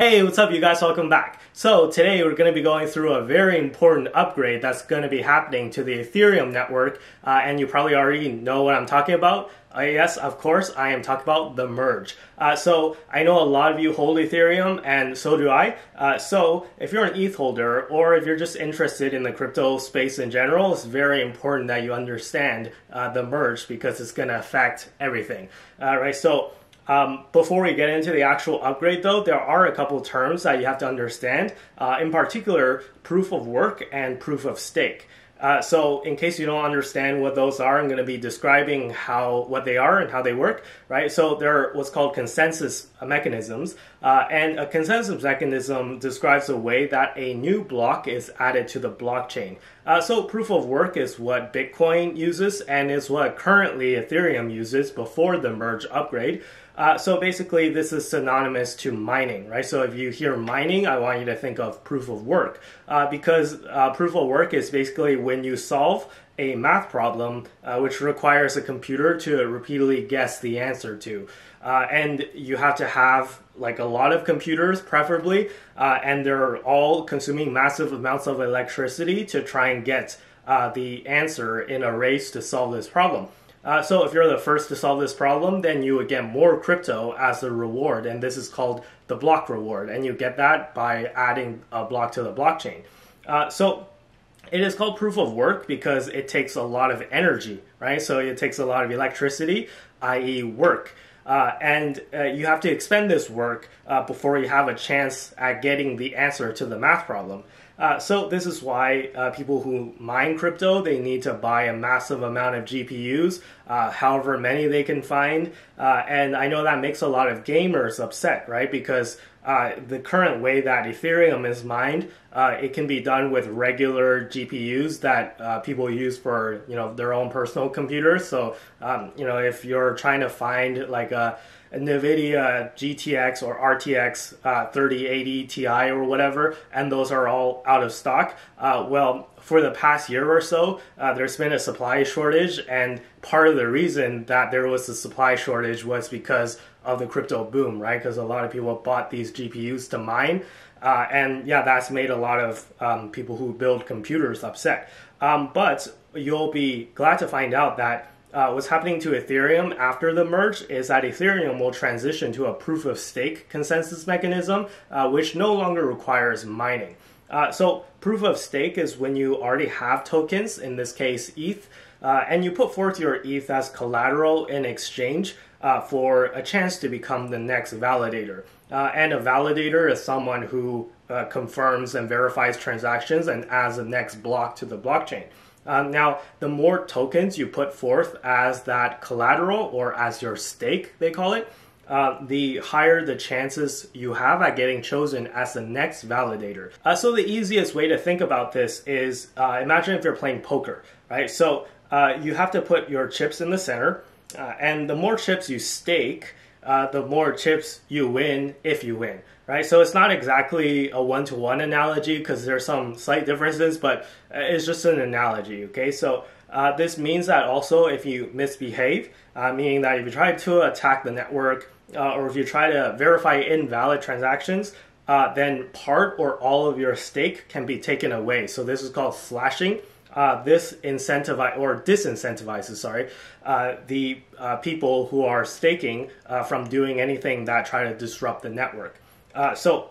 Hey, what's up you guys? Welcome back. So today we're going to be going through a very important upgrade that's going to be happening to the Ethereum network uh, and you probably already know what I'm talking about. Uh, yes, of course, I am talking about the merge. Uh, so I know a lot of you hold Ethereum, and so do I. Uh, so if you're an ETH holder, or if you're just interested in the crypto space in general, it's very important that you understand uh, the merge because it's going to affect everything. Right? So um, before we get into the actual upgrade, though, there are a couple terms that you have to understand. Uh, in particular, proof of work and proof of stake. Uh, so, in case you don't understand what those are, I'm going to be describing how what they are and how they work. Right. So, they're what's called consensus mechanisms, uh, and a consensus mechanism describes a way that a new block is added to the blockchain. Uh, so, proof of work is what Bitcoin uses and is what currently Ethereum uses before the merge upgrade. Uh, so basically, this is synonymous to mining, right? So if you hear mining, I want you to think of proof of work, uh, because uh, proof of work is basically when you solve a math problem uh, which requires a computer to repeatedly guess the answer to. Uh, and you have to have like a lot of computers, preferably, uh, and they're all consuming massive amounts of electricity to try and get the answer in a race to solve this problem. Uh, so if you're the first to solve this problem, then you would get more crypto as a reward, and this is called the block reward, and you get that by adding a block to the blockchain. Uh, so it is called proof of work because it takes a lot of energy, right? So it takes a lot of electricity, i.e., work. Uh, and uh, you have to expend this work uh, before you have a chance at getting the answer to the math problem. Uh, so this is why uh, people who mine crypto they need to buy a massive amount of GPUs, uh, however many they can find, and I know that makes a lot of gamers upset, right? Because uh, the current way that Ethereum is mined, uh, it can be done with regular GPUs that people use for you know their own personal computers. So um, you know if you're trying to find like a NVIDIA GTX or RTX uh, 3080 Ti or whatever, and those are all out of stock. Uh, well, for the past year or so, uh, there's been a supply shortage, and part of the reason that there was a supply shortage was because of the crypto boom, right? Because a lot of people bought these GPUs to mine. Uh, and yeah, that's made a lot of um, people who build computers upset. Um, but you'll be glad to find out that uh, what's happening to Ethereum after the merge is that Ethereum will transition to a proof of stake consensus mechanism, uh, which no longer requires mining. Uh, so, proof of stake is when you already have tokens, in this case ETH, uh, and you put forth your ETH as collateral in exchange uh, for a chance to become the next validator. Uh, and a validator is someone who confirms and verifies transactions and adds the next block to the blockchain. Um, now, the more tokens you put forth as that collateral or as your stake, they call it, uh, the higher the chances you have at getting chosen as the next validator. Uh, so, the easiest way to think about this is uh, imagine if you're playing poker, right? So, uh, you have to put your chips in the center, uh, and the more chips you stake, uh, the more chips you win if you win, right? So it's not exactly a one to one analogy because there's some slight differences, but it's just an analogy, okay? So uh, this means that also if you misbehave, uh, meaning that if you try to attack the network uh, or if you try to verify invalid transactions, uh, then part or all of your stake can be taken away. So this is called slashing uh, this incentivize or disincentivizes, sorry, uh, the people who are staking from doing anything that try to disrupt the network. So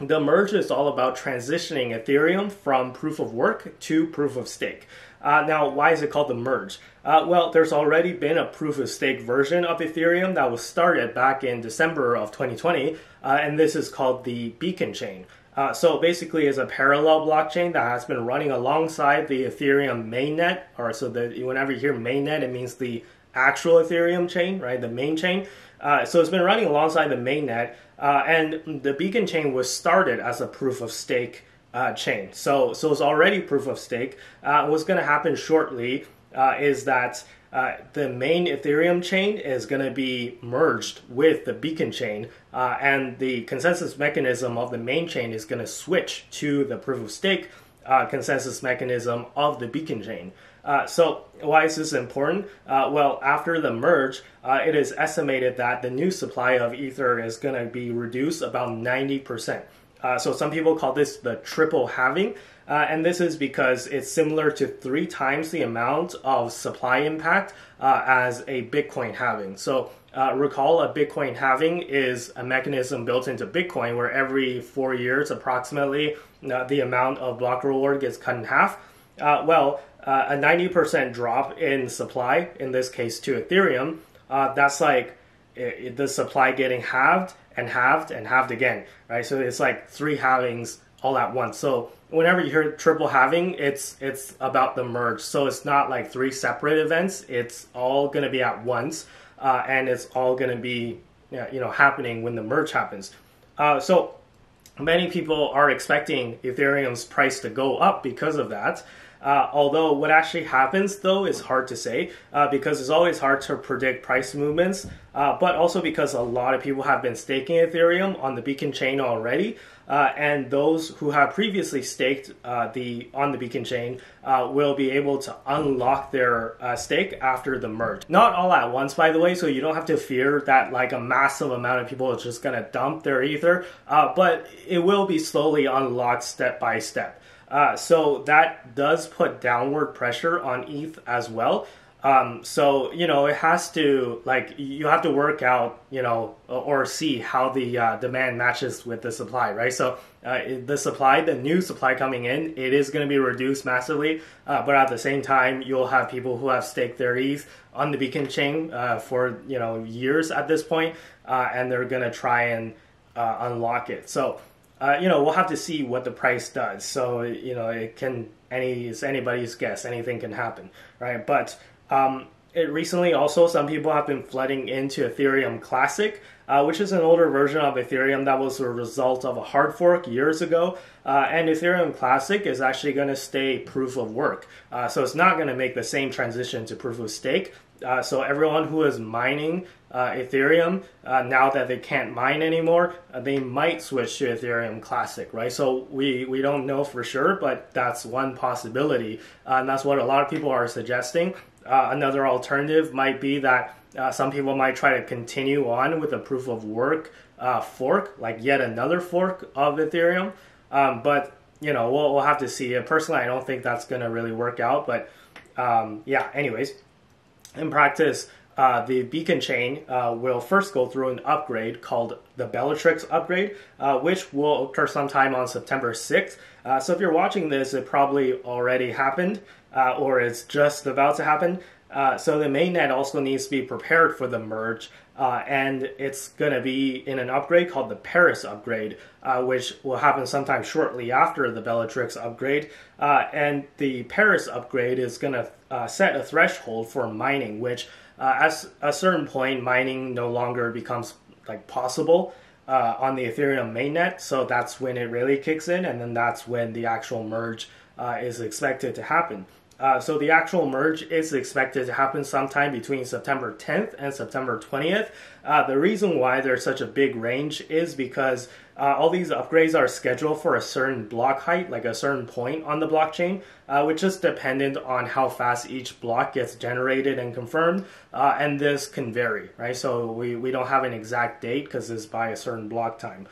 the merge is all about transitioning Ethereum from proof of work to proof of stake. Uh, now, why is it called the merge? well, there's already been a proof of stake version of Ethereum that was started back in December of 2020, and this is called the Beacon chain. Uh, so basically, it's a parallel blockchain that has been running alongside the Ethereum mainnet. Or so that whenever you hear mainnet, it means the actual Ethereum chain, right? The main chain. Uh, so it's been running alongside the mainnet, uh, and the Beacon chain was started as a proof of stake uh, chain. So so it's already proof of stake. Uh, what's going to happen shortly uh, is that uh, the main Ethereum chain is going to be merged with the beacon chain, and the consensus mechanism of the main chain is going to switch to the proof of stake consensus mechanism of the beacon chain. Uh, so why is this important? Uh, well, after the merge, uh, it is estimated that the new supply of Ether is going to be reduced about 90%. Uh, so some people call this the triple halving. Uh, and this is because it's similar to three times the amount of supply impact uh, as a Bitcoin halving. So uh, recall a Bitcoin halving is a mechanism built into Bitcoin where every four years, approximately, uh, the amount of block reward gets cut in half. Uh, well, uh, a 90% drop in supply, in this case to Ethereum, that's like it, the supply getting halved and halved and halved again, right? So it's like three halvings all at once. So whenever you hear triple halving, it's it's about the merge. So it's not like three separate events. It's all going to be at once, uh, and it's all going to be you know happening when the merge happens. Uh, so many people are expecting Ethereum's price to go up because of that. Uh, although what actually happens though is hard to say uh, because it's always hard to predict price movements, uh, but also because a lot of people have been staking Ethereum on the Beacon chain already. Uh, and those who have previously staked uh, the on the Beacon chain uh, will be able to unlock their stake after the merge. Not all at once, by the way, so you don't have to fear that like a massive amount of people are just gonna dump their ether, but it will be slowly unlocked step by step. Uh, so that does put downward pressure on ETH as well. Um, so you know it has to like you have to work out you know or see how the uh, demand matches with the supply, right? So uh, the supply, the new supply coming in, it is going to be reduced massively, uh, but at the same time, you'll have people who have staked their ETH on the Beacon chain uh, for you know years at this point, uh, and they're going to try and uh, unlock it. So. You know, we'll have to see what the price does. So, you know, it can any it's anybody's guess. Anything can happen, right? But um, it recently also some people have been flooding into Ethereum Classic, uh, which is an older version of Ethereum that was a result of a hard fork years ago. Uh, and Ethereum Classic is actually going to stay proof of work. Uh, so it's not going to make the same transition to proof of stake. Uh, so everyone who is mining uh, Ethereum uh, now that they can't mine anymore, they might switch to Ethereum Classic, right? So we we don't know for sure, but that's one possibility, and that's what a lot of people are suggesting. Uh, another alternative might be that uh, some people might try to continue on with a proof of work uh, fork, like yet another fork of Ethereum. Um, but you know, we'll, we'll have to see. Personally, I don't think that's going to really work out. But um, yeah, anyways, in practice, uh, the beacon chain uh, will first go through an upgrade called the Bellatrix upgrade, uh, which will occur sometime on September 6th. Uh, so if you're watching this, it probably already happened uh, or it's just about to happen. Uh, so the mainnet also needs to be prepared for the merge, uh, and it's going to be in an upgrade called the Paris upgrade, uh, which will happen sometime shortly after the Bellatrix upgrade. Uh, and the Paris upgrade is going to uh, set a threshold for mining, which at a certain point, mining no longer becomes like possible. on the Ethereum mainnet, so that's when it really kicks in, and then that's when the actual merge is expected to happen. Uh, so the actual merge is expected to happen sometime between September 10th and September 20th. Uh, the reason why there's such a big range is because uh, all these upgrades are scheduled for a certain block height, like a certain point on the blockchain, uh, which is dependent on how fast each block gets generated and confirmed. Uh, and this can vary, right? So we, we don't have an exact date because it's by a certain block time.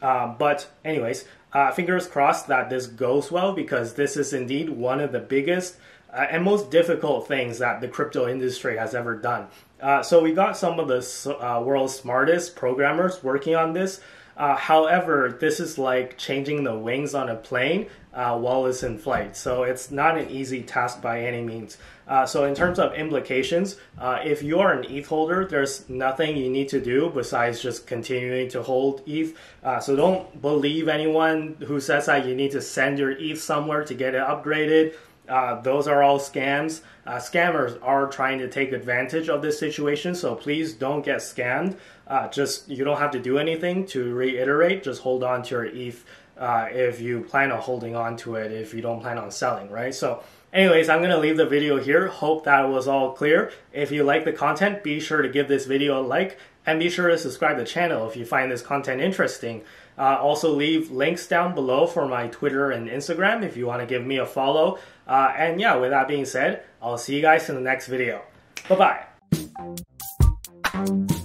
Uh, but anyways, uh, fingers crossed that this goes well because this is indeed one of the biggest uh, and most difficult things that the crypto industry has ever done. Uh, so we got some of the uh, world's smartest programmers working on this. Uh, however, this is like changing the wings on a plane uh, while it's in flight. So it's not an easy task by any means. Uh, so in terms of implications, uh, if you are an ETH holder, there's nothing you need to do besides just continuing to hold ETH. Uh, so don't believe anyone who says that you need to send your ETH somewhere to get it upgraded. Uh, those are all scams. Uh, scammers are trying to take advantage of this situation, so please don't get scammed. Uh, just you don't have to do anything to reiterate. Just hold on to your ETH uh, if you plan on holding on to it. If you don't plan on selling, right? So. Anyways, I'm going to leave the video here. Hope that was all clear. If you like the content, be sure to give this video a like and be sure to subscribe to the channel if you find this content interesting. Uh, also, leave links down below for my Twitter and Instagram if you want to give me a follow. Uh, and yeah, with that being said, I'll see you guys in the next video. Bye bye.